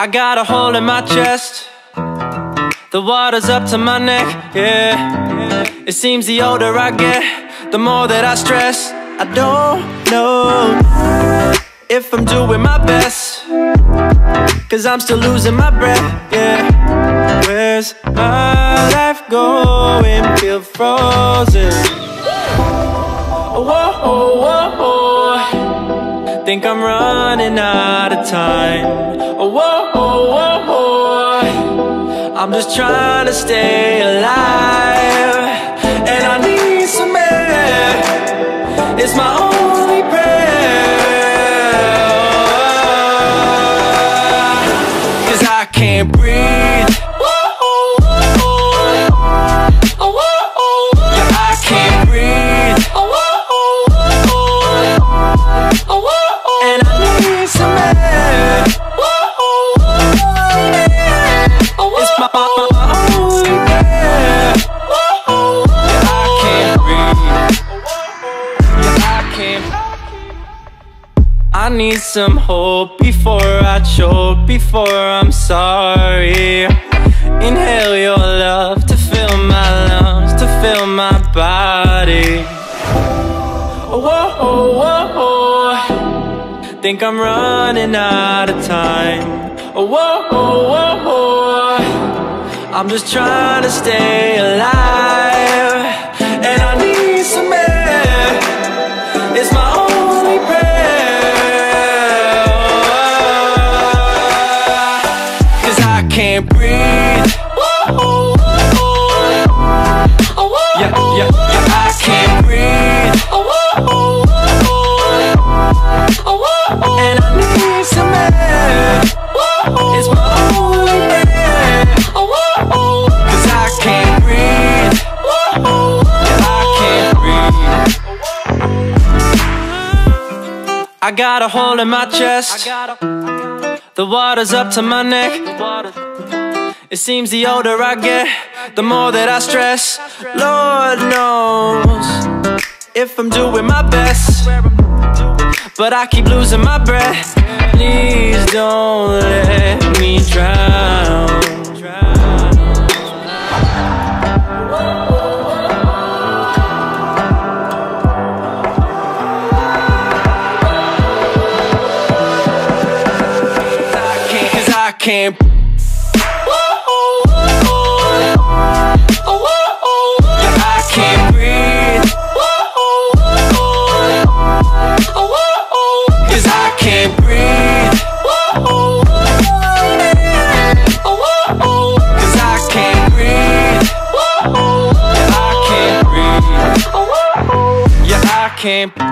I got a hole in my chest. The water's up to my neck, yeah. It seems the older I get, the more that I stress. I don't know if I'm doing my best. Cause I'm still losing my breath, yeah. Where's my life going? Feel frozen. Oh, whoa, oh, whoa, whoa. Think I'm running out of time. I'm just trying to stay alive. And I need some air. It's my only prayer. Cause I can't breathe. I need some hope before I choke, before I'm sorry. Inhale your love to fill my lungs, to fill my body. Whoa, whoa, whoa. Think I'm running out of time. Whoa, whoa, whoa. I'm just trying to stay alive. Can't breathe. Yeah, yeah, yeah, I can't breathe. And I need some air. It's my only I can't breathe. Yeah, I can't breathe. I got a hole in my chest. The water's up to my neck. It seems the older I get, the more that I stress. Lord knows if I'm doing my best. But I keep losing my breath. Please don't let me drown. Cause I can't. Can't.